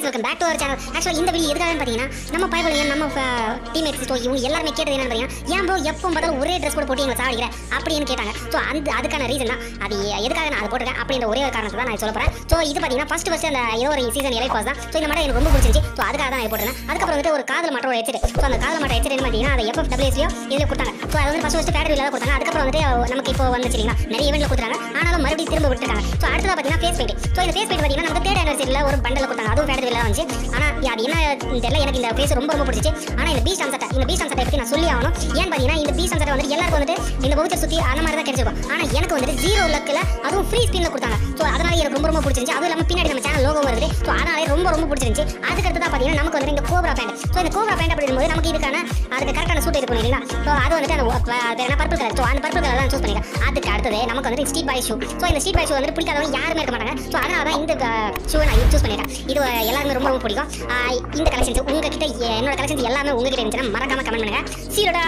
Guys welcome back to our channel actually இந்த video எதுக்காக பார்த்தீங்கன்னா நம்ம பயபலையும் நம்ம டீமேட்ஸ் ஸோ இவங்க எல்லாருமே கேட்டது என்னன்னு பார்த்தீங்கன்னா ஏன் ப்ரோ எப்போ பார்த்தாலும் ஒரே ட்ரெஸ் கூட போட்டு எங்களை சாடிக்கிற அப்படின்னு கேட்டாங்க. ஸோ அந்த அதுக்கான ரீசன் தான். அது எதுக்காக நான் அது போட்டிருக்கேன் அப்படின்ற ஒரே ஒரு காரணத்தை தான் நான் சொல்ல போகிறேன் ஸோ இது பார்த்தீங்கன்னா ஃபர்ஸ்ட் ஃபஸ்ட் அந்த ஏதோ ஒரு சீசன் இலை பாஸ் தான். ஸோ இந்த மாதிரி எனக்கு ரொம்ப பிடிச்சிருந்துச்சு. ஸோ அதுக்காக தான் நான் போட்டிருந்தேன். அதுக்கப்புறம் வந்துட்டு ஒரு காதல் மாட்டோட ஹெட்செட் ஸோ அந்த காதல் மாட்ட ஹெட்செட் பார்த்தீங்கன்னா அதை எஃப்எஃப் டபிள்யூஎஸ்லியோ இதில் கொடுத்தாங்க. ஸோ அது வந்து ஃபஸ்ட் ஃபஸ்ட் ஃபேக்டரியில் தான் கொடுத்தாங்க. அதுக்கப்புறம் வந்துட்டு நமக்கு இப்போ வந்துச்சு இல்லைங்களா நிறைய ஈவெண்ட்ல கொடுத்தாங்க ஆனாலும் மறுபடியும் திரும்ப விட்டுருக்காங்க ஸோ அடுத்ததாக பார்த்தீங்கன்னா பெயிண்ட் ஸோ இந்த ஃபேஸ் பெயிண்ட் பார்த்தீங்கன்னா நமக்கு தேர்ட் ஆனிவர்சரியில் ஒரு பண்டல் கொடுத்தாங்க. அதுவும் ஃபேக்டரியில் தான் வந்துச்சு. ஆனால் அது என்ன தெரியல எனக்கு இந்த ஃபேஸ் ரொம்ப ரொம்ப பிடிச்சிச்சு. ஆனால் இந்த பீச் சட்டை இந்த பீச் சட்டை பற்றி நான் சொல்லி ஆகணும். ஏன் பார்த்தீங்கன்னா இந்த பீச் சட்டை வந்து எல்லாரும் இந்த பவுச்சர் சுற்றி அந்த மாதிரி தான் கிடைச்சிருக்கும். ஆனால் எனக்கு வந்துட்டு ஜீரோ லக்கில் அதுவும் ஃப்ரீ ஸ்பின்ல கொடுத்தாங்க. ஸோ அதனால எனக்கு ரொம்ப ரொம்ப பிடிச்சிருந்துச்சு. அதுவும் இல்லாமல் பின்னாடி நம்ம சேனல் லோகோ வருது. ஸோ அதனாலே ரொம்ப ரொம்ப பிடிச்சிருந்துச்சு. அதுக்கு தான் பார்த்தீங்கன்னா நமக்கு வந்து இந்த கோப்ரா பேண்ட் ஸோ இந்த கோப்ரா பேண்ட் அப்படிங்கும்போது நமக்கு இதுக்கான அதுக்கு கரெக்டான சூட் இருக்கும் இல்லைங்களா? ஸோ அது வந்துட்டு அந்த என்ன? பர்பிள் கலர் ஸோ அந்த பர்பிள் கலர் தான் சூஸ் பண்ணிருக்கேன். அதுக்கு அடுத்தது நமக்கு வந்துட்டு ஸ்ட்ரீட் பாய் ஷூ ஸோ இந்த ஸ்ட்ரீட் பாய் ஷூ வந்து பிடிக்காதவங்க யாருமே இருக்க மாட்டாங்க. ஸோ அதனால தான் இந்த ஷூவை நான் சூஸ் பண்ணியிருக்கேன் இது எல்லாருமே ரொம்ப ரொம்ப பிடிக்கும். ஆஹ் இந்த கலெக்ஷன்ஸ் உங்ககிட்ட என்னோட கலெக்ஷன்ஸ் எல்லாமே உங்ககிட்ட இருந்துச்சுன்னா மறக்காம கமெண்ட் பண்ணுங்க. சீரோடா